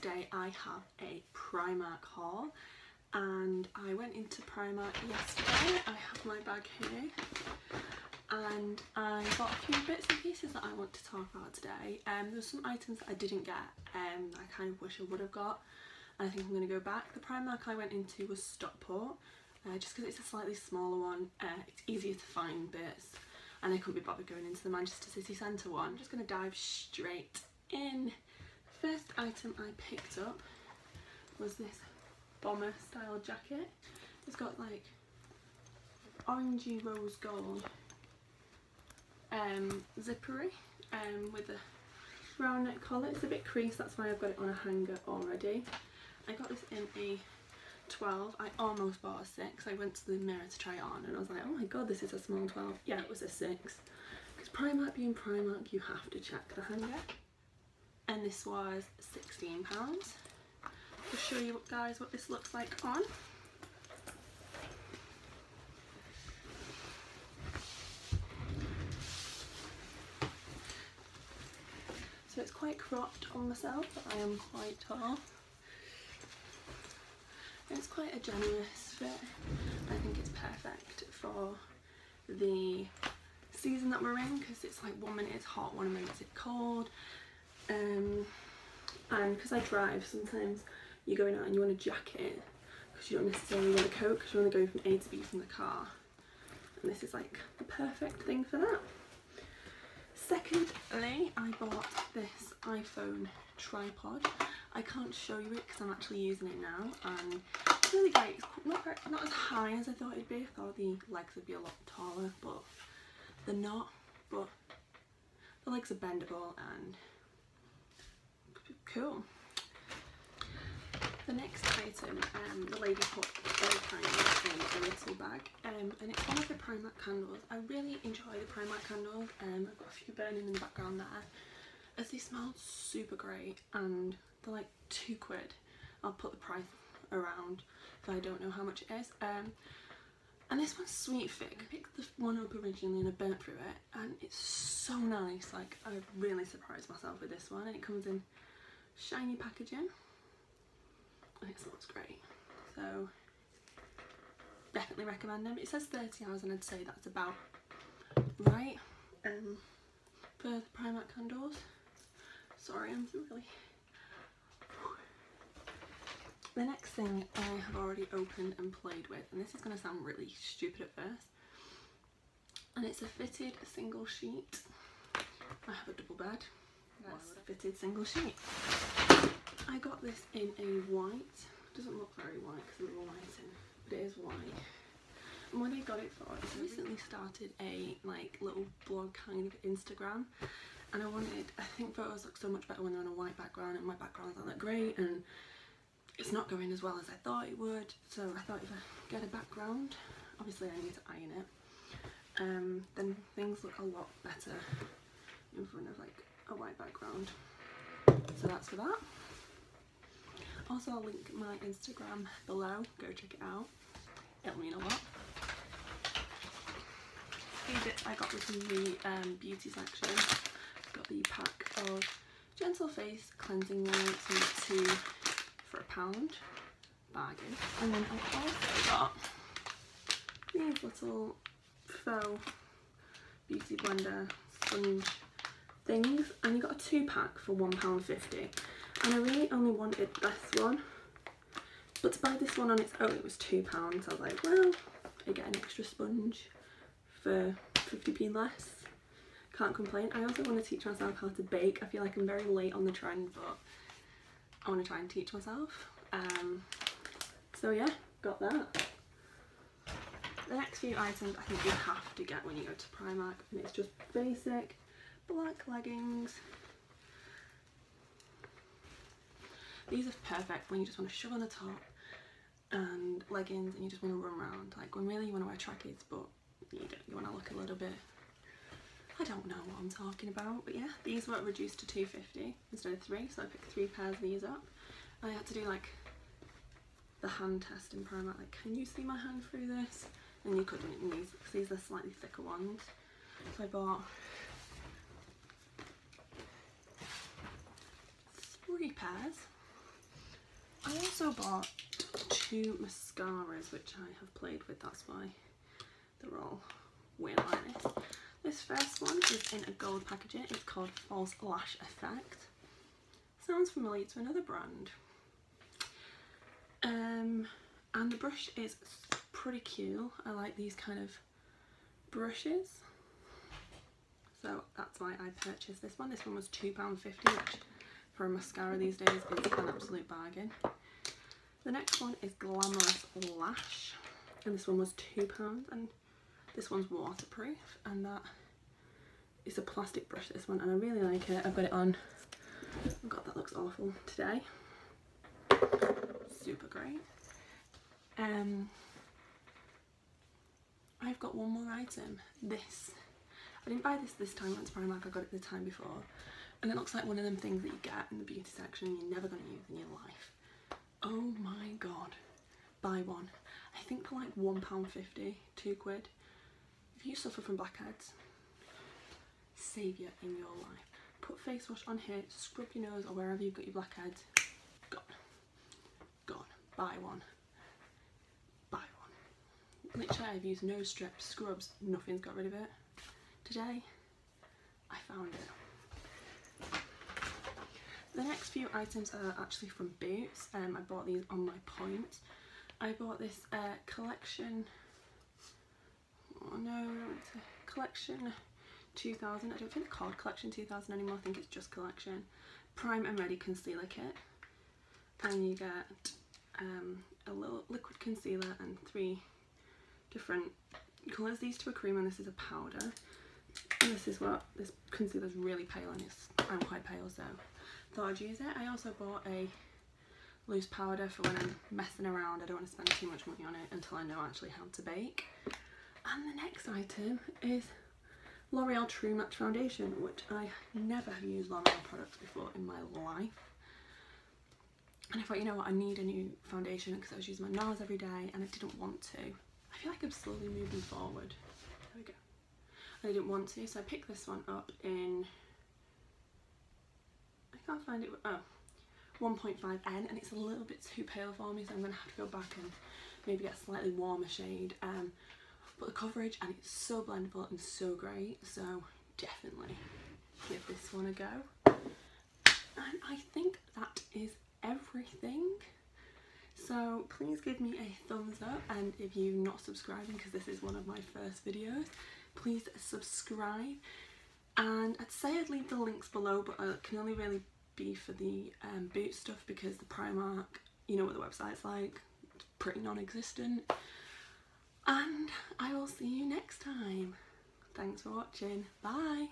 today I have a Primark haul and I went into Primark yesterday. I have my bag here and I got a few bits and pieces that I want to talk about today. Um, there's some items that I didn't get um, I kind of wish I would have got I think I'm going to go back. The Primark I went into was Stockport uh, just because it's a slightly smaller one. Uh, it's easier to find bits and I couldn't be bothered going into the Manchester City Centre one. I'm just going to dive straight in. First item I picked up was this bomber style jacket. It's got like orangey rose gold um, zippery um, with a round neck collar. It's a bit creased, that's why I've got it on a hanger already. I got this in a 12. I almost bought a 6. I went to the mirror to try it on and I was like, oh my god, this is a small 12. Yeah, it was a 6. Because Primark being Primark, you have to check the hanger. And this was £16. I'll show you guys what this looks like on. So it's quite cropped on myself, but I am quite tall. It's quite a generous fit. I think it's perfect for the season that we're in because it's like one minute it's hot, one minute it's cold. Um, and because I drive, sometimes you're going out and you want a jacket because you don't necessarily want a coat because you want to go from A to B from the car. And this is like the perfect thing for that. Secondly, I bought this iPhone tripod. I can't show you it because I'm actually using it now and it's really great. It's not, very, not as high as I thought it'd be. I thought the legs would be a lot taller but they're not. But the legs are bendable and cool. The next item, um, the lady put very kindly in a little bag, um, and it's one of the Primark candles. I really enjoy the Primark candles. Um, I've got a few burning in the background there, as they smell super great, and they're like two quid. I'll put the price around if I don't know how much it is. Um, and this one's Sweet Fig. I picked the one up originally and I burnt through it, and it's so nice. Like I've really surprised myself with this one, and it comes in shiny packaging. And it looks great. So definitely recommend them. It says 30 hours and I'd say that's about right um, for the Primark candles. Sorry I'm really the next thing I have already opened and played with and this is going to sound really stupid at first and it's a fitted single sheet. I have a double bed fitted single sheet. I got this in a white. Doesn't look very white because of the lighting, but it is white. And when I got it for, I recently started a like little blog kind of Instagram, and I wanted. I think photos look so much better when they're on a white background, and my background's not that great, and it's not going as well as I thought it would. So I thought if I get a background, obviously I need to iron it. Um, then things look a lot better in front of like a white background. So that's for that. Also I'll link my Instagram below, go check it out. It'll mean a lot. The bit I got was in the um, beauty section. Got the pack of Gentle Face cleansing wipes two for a pound. Bargain. And then I also got these little faux beauty blender sponge things and you got a two pack for £1.50 and I really only wanted this one but to buy this one on its own it was £2 so I was like well I get an extra sponge for 50p less. Can't complain. I also want to teach myself how to bake. I feel like I'm very late on the trend but I want to try and teach myself. Um, so yeah got that. The next few items I think you have to get when you go to Primark and it's just basic black leggings. These are perfect when you just want to shove on the top and leggings and you just want to run around. Like when really you want to wear trackies but you you want to look a little bit I don't know what I'm talking about, but yeah, these were reduced to 250 instead of three, so I picked three pairs of these up. I had to do like the hand test in Primark, like can you see my hand through this? And you couldn't in these, because these are slightly thicker ones. So I bought three pairs I also bought two mascaras which I have played with, that's why they're all weird like this. This first one is in a gold packaging, it's called False Lash Effect. Sounds familiar to another brand. Um, and the brush is pretty cool. I like these kind of brushes. So that's why I purchased this one. This one was £2.50 which for a mascara these days it's an absolute bargain. The next one is Glamorous Lash and this one was £2 and this one's waterproof and that is a plastic brush this one and I really like it. I've got it on, oh god that looks awful today. Super great. Um, I've got one more item. This. I didn't buy this this time, to Primark, I got it the time before. And it looks like one of them things that you get in the beauty section you're never going to use in your life. Oh my god. Buy one. I think for like £1.50, two quid. If you suffer from blackheads, saviour in your life. Put face wash on here, scrub your nose or wherever you've got your blackheads. Gone. Gone. Buy one. Buy one literally I've used nose strips, scrubs, nothing's got rid of it. Today, I found it. The next few items are actually from Boots. Um, I bought these on my point. I bought this uh, collection, oh no, collection 2000, I don't think it's called collection 2000 anymore, I think it's just collection. Prime and Ready Concealer Kit. And you get um, a little liquid concealer and three different colours. These two are cream and this is a powder. And this is what, this concealer is really pale and it's, I'm quite pale so thought I'd use it. I also bought a loose powder for when I'm messing around. I don't want to spend too much money on it until I know actually how to bake. And the next item is L'Oreal True Match Foundation, which I never have used L'Oreal products before in my life. And I thought, you know what, I need a new foundation because I was using my NARS every day and I didn't want to. I feel like I'm slowly moving forward. There we go. I didn't want to, so I picked this one up in, can't find it, oh, 1.5N and it's a little bit too pale for me so I'm going to have to go back and maybe get a slightly warmer shade. Um, but the coverage and it's so blendable and so great so definitely give this one a go. And I think that is everything. So please give me a thumbs up and if you're not subscribing because this is one of my first videos, please subscribe. And I'd say I'd leave the links below but I can only really be for the um, boot stuff because the Primark, you know what the website's like, pretty non-existent. And I will see you next time. Thanks for watching. Bye.